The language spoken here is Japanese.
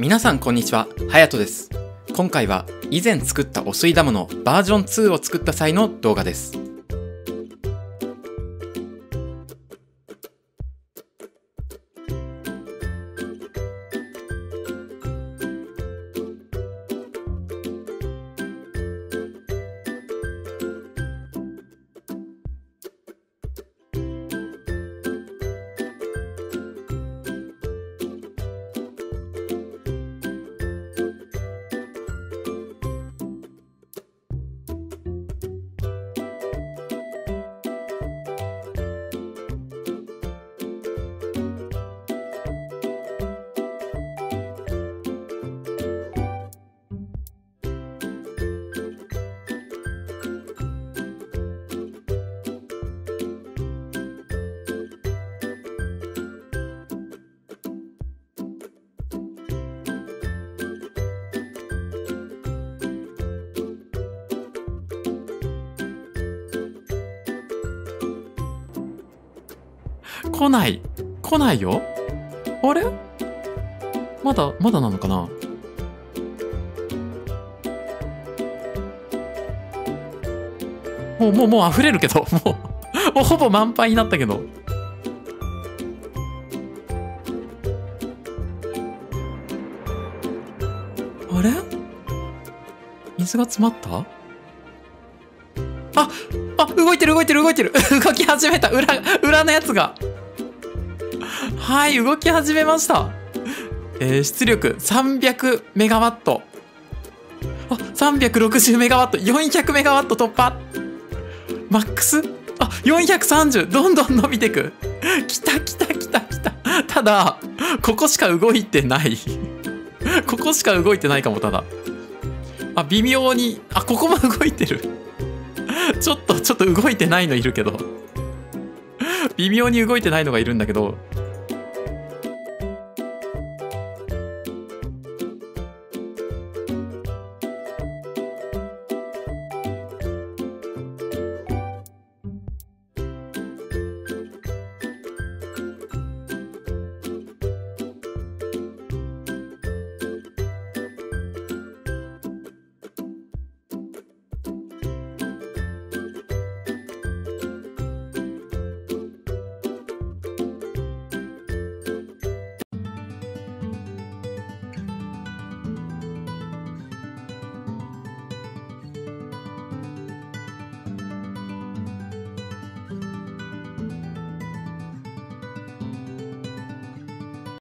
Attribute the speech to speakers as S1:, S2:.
S1: 皆さんこんにちは、はやとです。今回は以前作った汚水ダムのバージョン2を作った際の動画です。来ない。来ないよ。あれ？まだ、まだなのかな？もう、もう、もう溢れるけど、もう、もうほぼ満杯になったけど。あれ？水が詰まった？ああ動いてる動いてる動いてる。動き始めた。裏裏のやつが。はい動き始めました。えー、出力300メガワット。あ360メガワット。400メガワット突破。マックス？あ430どんどん伸びてく。きたきたきたきた。ただここしか動いてない。ここしか動いてないかもただ。あ微妙にあここも動いてる。ちょっとちょっと動いてないのいるけど。微妙に動いてないのがいるんだけど。